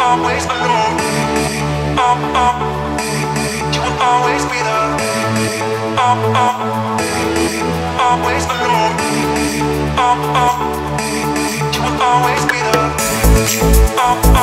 always alone. Um, um. You will always be the. Um, always alone. You will always be. Um, um.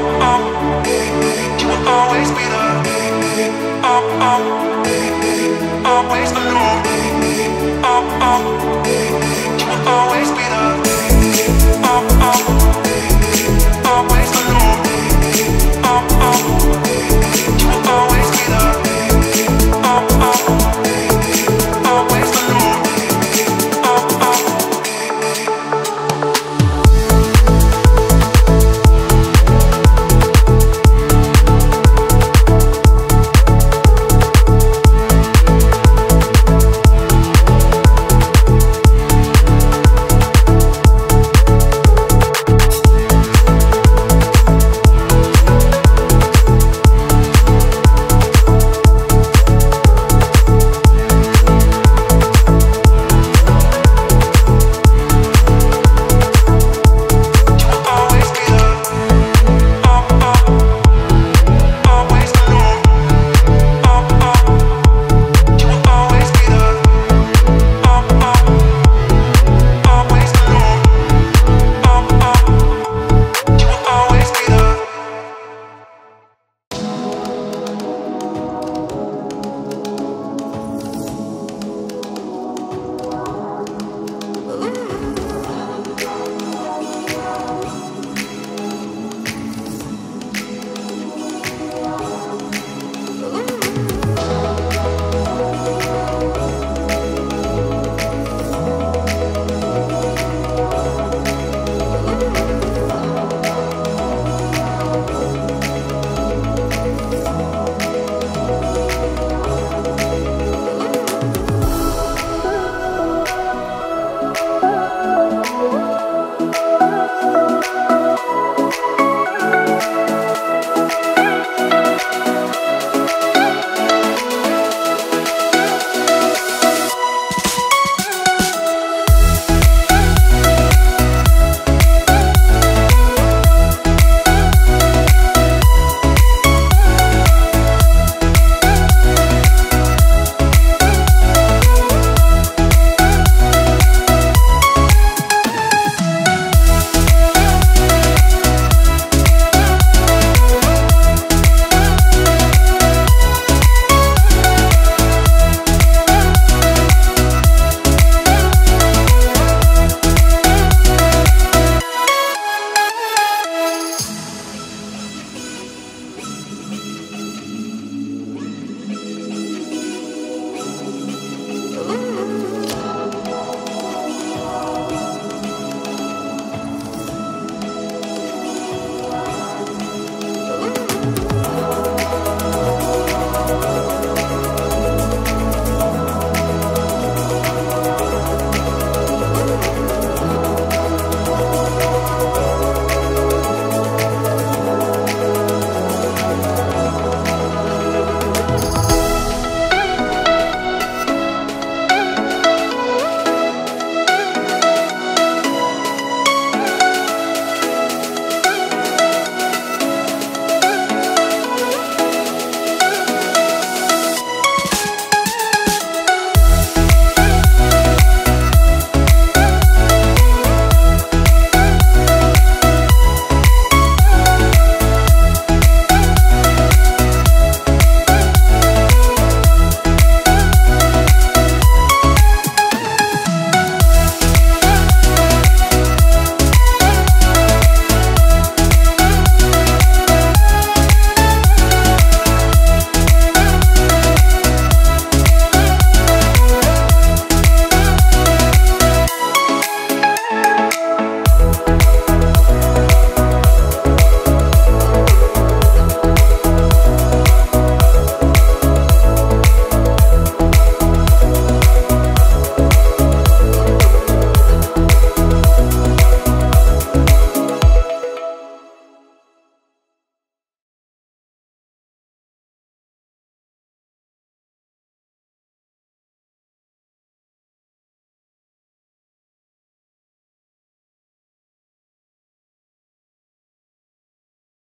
Oh, oh. You will always be the. Oh,